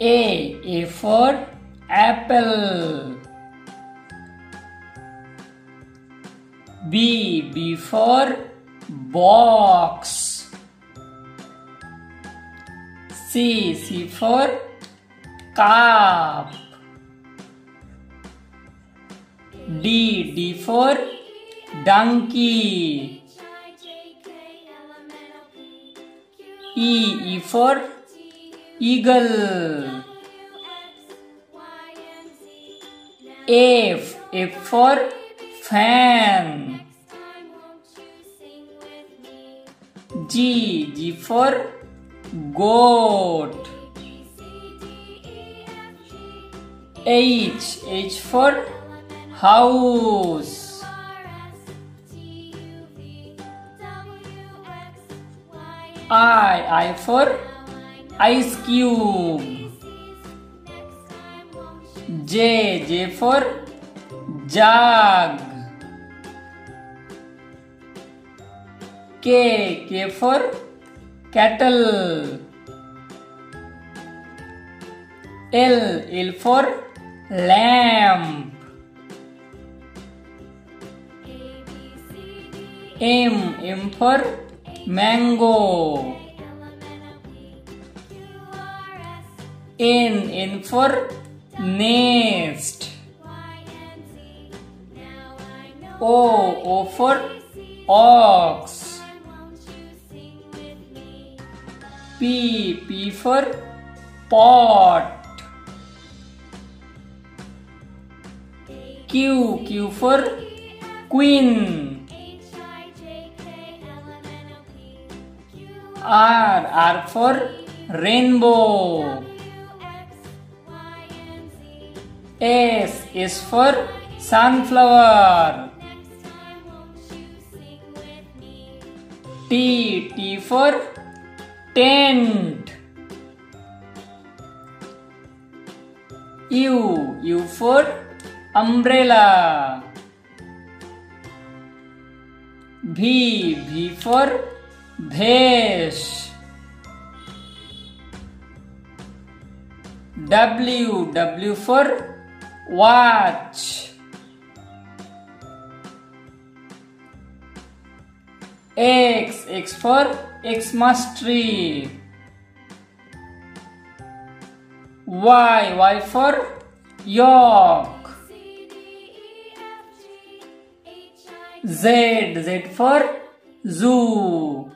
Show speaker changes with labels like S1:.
S1: A. A for apple. B. B for box. C. C for cup. D. D for donkey. E. E for eagle. F. F for fan. G. G for goat. H. H for house. I. I for ice cube J J for jug K K for kettle L L for lamb M M for mango N. N for nest. O. O for ox. P. P for pot. Q. Q for queen. R. R for rainbow. S. S for sunflower. T. T for tent. U. U for umbrella. V. V for vase. W. W for watch. X. X for Xmas tree. Y. Y for york. Z. Z for zoo.